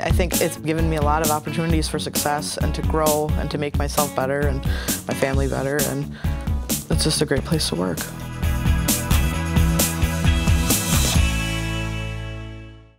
I think it's given me a lot of opportunities for success and to grow and to make myself better and my family better and it's just a great place to work.